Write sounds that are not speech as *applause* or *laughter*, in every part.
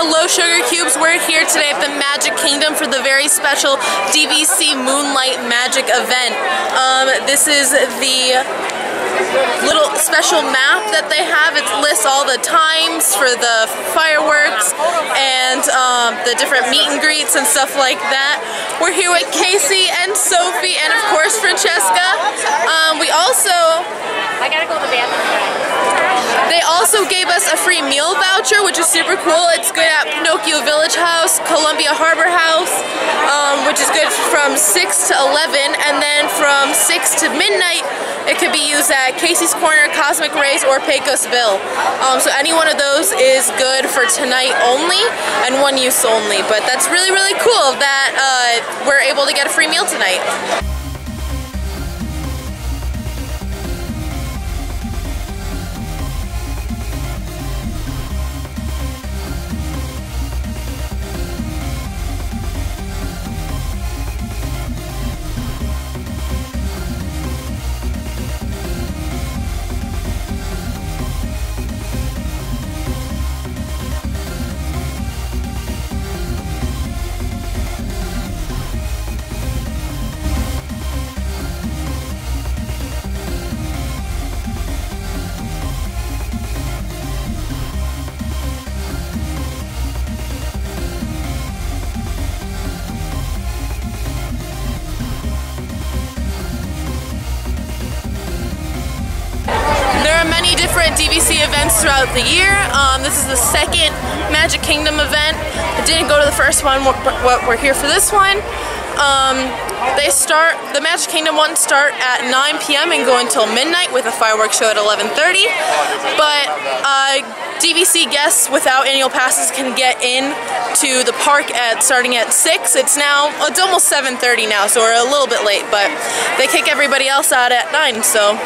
Hello Sugar Cubes, we're here today at the Magic Kingdom for the very special DVC Moonlight Magic event. Um, this is the little special map that they have. It lists all the times for the fireworks and um, the different meet and greets and stuff like that. We're here with Casey and Sophie and of course Francesca. Um, we also I gotta go to the bathroom. They also gave us a free meal voucher, which is super cool. It's good at Pinocchio Village House, Columbia Harbor House, um, which is good from 6 to 11, and then from 6 to midnight, it could be used at Casey's Corner, Cosmic Rays, or Pecos Bill. Um, so any one of those is good for tonight only and one use only. But that's really, really cool that uh, we're able to get a free meal tonight. Different DVC events throughout the year. Um, this is the second Magic Kingdom event. I didn't go to the first one, but we're here for this one. Um, they start, the Magic Kingdom ones start at 9 p.m. and go until midnight with a fireworks show at 11.30. But uh, DVC guests without annual passes can get in to the park at starting at 6. It's now, it's almost 7.30 now, so we're a little bit late, but they kick everybody else out at 9, so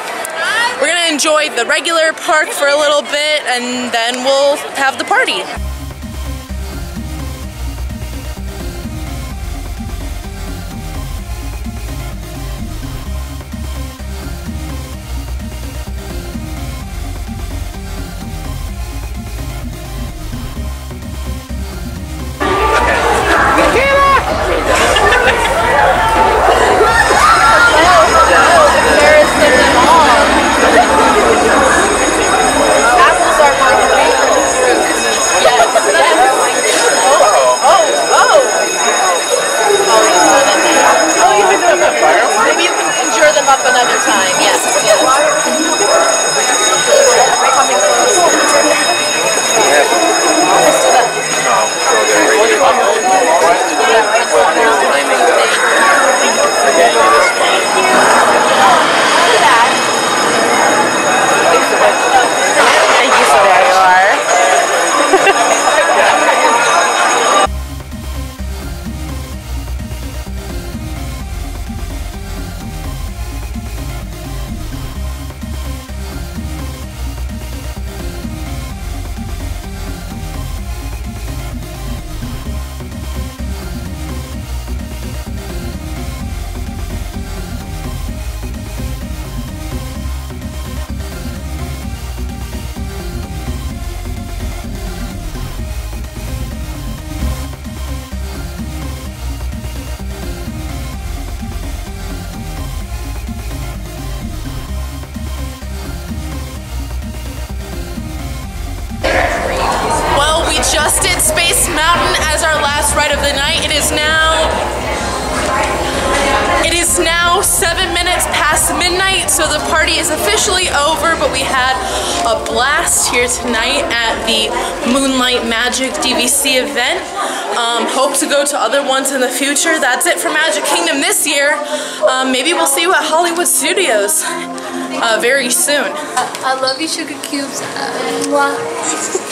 we're gonna enjoy the regular park for a little bit and then we'll have the party. Our last ride of the night. It is now it is now seven minutes past midnight, so the party is officially over, but we had a blast here tonight at the Moonlight Magic DVC event. Um, hope to go to other ones in the future. That's it for Magic Kingdom this year. Um, maybe we'll see you at Hollywood Studios uh, very soon. I love you, Sugar Cubes. Uh. *laughs*